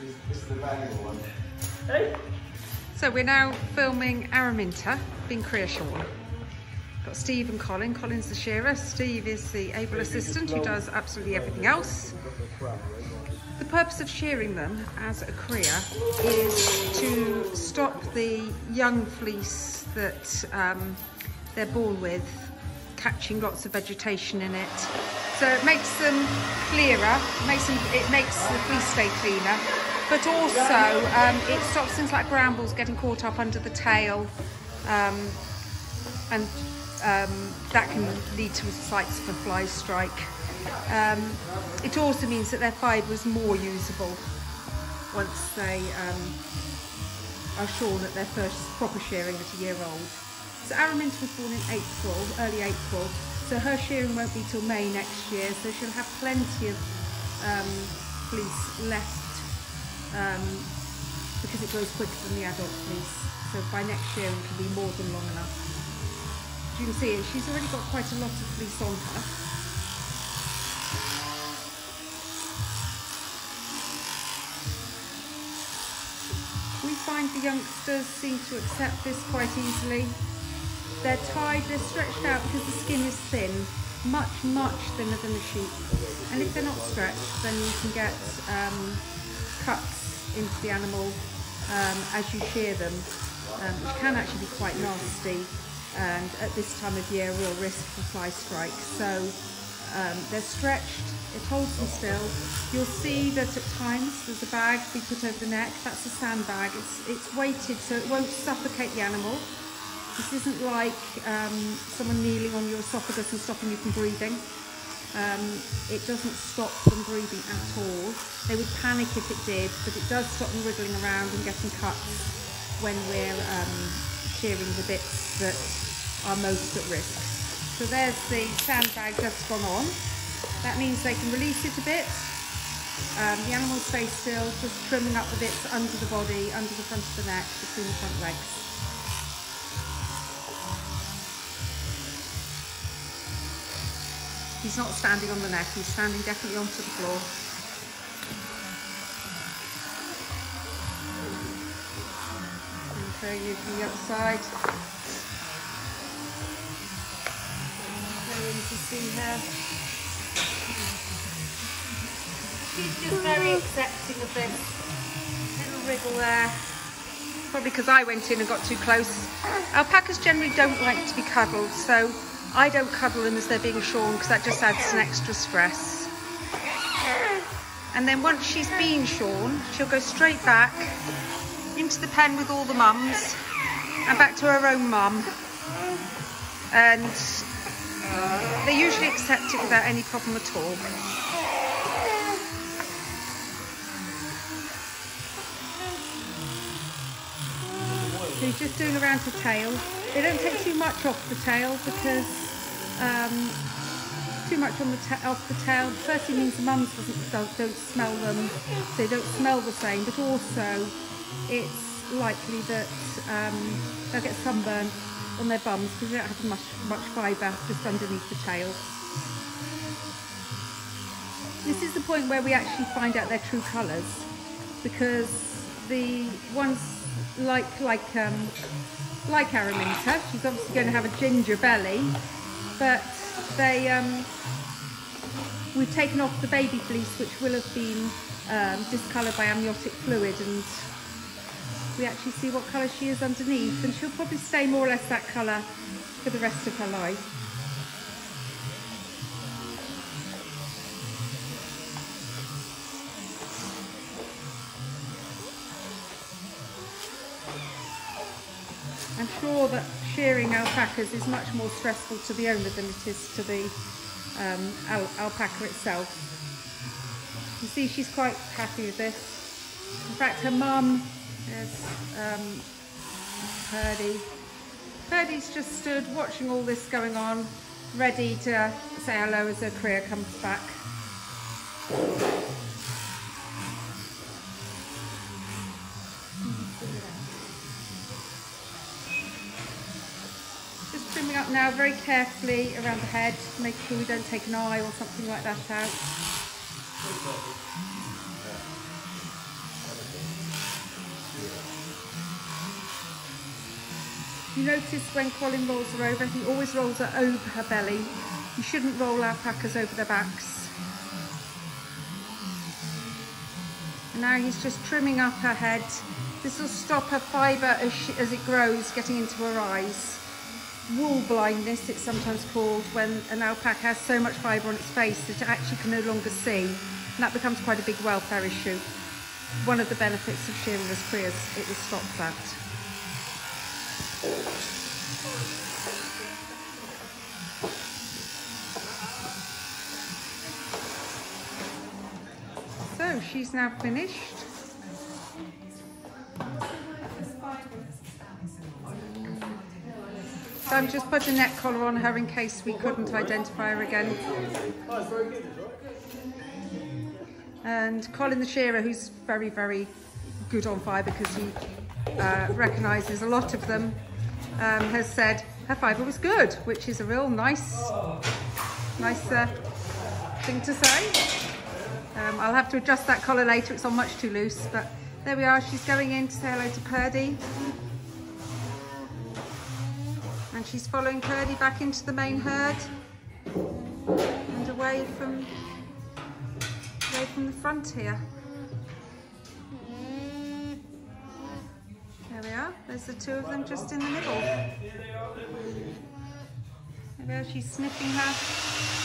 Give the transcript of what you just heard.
This is the valuable one. So we're now filming Araminta being cria Got Steve and Colin. Colin's the shearer. Steve is the able assistant who does absolutely everything else. The purpose of shearing them as a cria is to stop the young fleece that um, they're born with catching lots of vegetation in it. So it makes them clearer, makes them, it makes the fleece stay cleaner, but also um, it stops things like brambles getting caught up under the tail um, and um, that can lead to sites for fly strike. Um, it also means that their fibre is more usable once they um, are shorn at their first proper shearing at a year old. So Araminta was born in April, early April, so her shearing won't be till May next year, so she'll have plenty of um, fleece left um, because it grows quicker than the adult fleece. So by next year it can be more than long enough. As you can see, she's already got quite a lot of fleece on her. We find the youngsters seem to accept this quite easily. They're tied, they're stretched out because the skin is thin, much, much thinner than the sheep. And if they're not stretched, then you can get um, cuts into the animal um, as you shear them, um, which can actually be quite nasty and at this time of year real risk for fly strike. So um, they're stretched, it holds them still. You'll see that at times there's a bag we put over the neck, that's a sandbag. It's, it's weighted so it won't suffocate the animal. This isn't like um, someone kneeling on your esophagus and stopping you from breathing. Um, it doesn't stop them breathing at all. They would panic if it did, but it does stop them wriggling around and getting cuts when we're um, shearing the bits that are most at risk. So there's the sandbag just gone on. That means they can release it a bit. Um, the animal stays still, just trimming up the bits under the body, under the front of the neck, between the front legs. He's not standing on the neck, he's standing definitely onto the floor. Show you the other side. Going to see her. She's just hmm. very accepting of this. Little wriggle there. Probably because I went in and got too close. Alpacas generally don't like to be cuddled, so I don't cuddle them as they're being shorn because that just adds an extra stress. And then once she's been shorn, she'll go straight back into the pen with all the mums and back to her own mum. And they usually accept it without any problem at all. So he's just doing around the tail. They don't take too much off the tail because um, too much on the off the tail firstly means the mums don't, don't smell them, so they don't smell the same, but also it's likely that um, they'll get sunburn on their bums because they don't have much, much fibre just underneath the tail. This is the point where we actually find out their true colours because the ones like like um, like Araminta, she's obviously going to have a ginger belly, but they um, we've taken off the baby fleece which will have been um, discoloured by amniotic fluid and we actually see what colour she is underneath and she'll probably stay more or less that colour for the rest of her life. Sure that shearing alpacas is much more stressful to the owner than it is to the um, al alpaca itself. You see she's quite happy with this. In fact her mum is um, Purdy. Purdy's just stood watching all this going on, ready to say hello as her cria comes back. trimming up now very carefully around the head, make sure we don't take an eye or something like that out. You notice when Colin rolls her over, he always rolls her over her belly. You shouldn't roll alpacas over their backs. And now he's just trimming up her head. This will stop her fibre as, as it grows getting into her eyes. Wool blindness, it's sometimes called, when an alpaca has so much fibre on its face that it actually can no longer see. And that becomes quite a big welfare issue. One of the benefits of shearing this crias, it will stop that. So she's now finished. So I'm just putting a neck collar on her in case we couldn't identify her again. And Colin the shearer, who's very, very good on fibre because he uh, recognises a lot of them, um, has said her fibre was good, which is a real nice, nice uh, thing to say. Um, I'll have to adjust that collar later, it's on much too loose, but there we are, she's going in to say hello to Purdy. She's following Purdy back into the main herd and away from, away from the front here. There we are, there's the two of them just in the middle. There she's sniffing her.